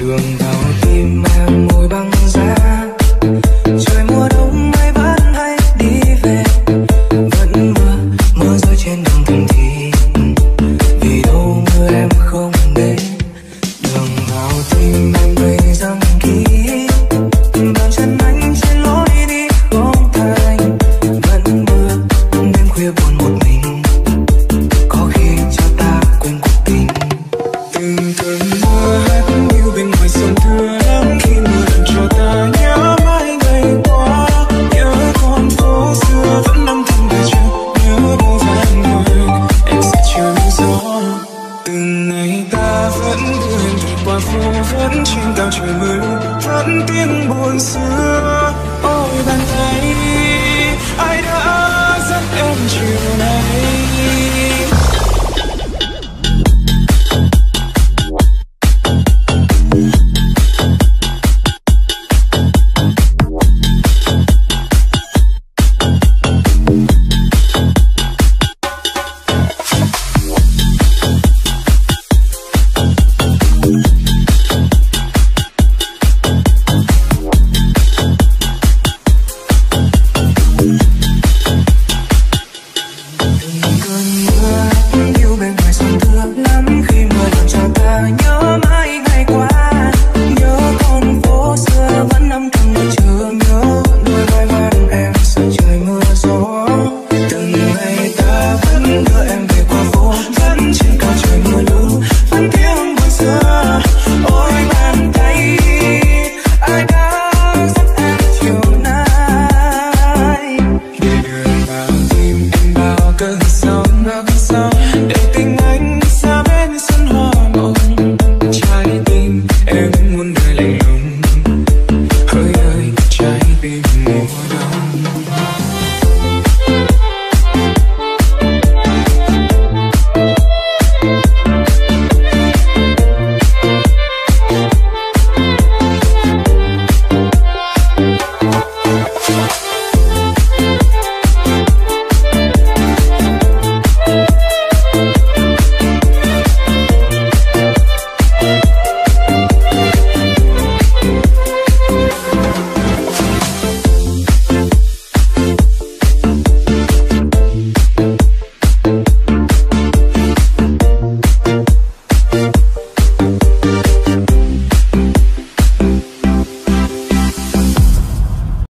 đường vào tim anh. ngày ta vẫn điên qua phố vẫn trên cao trời mưa vẫn tiếng buồn xưa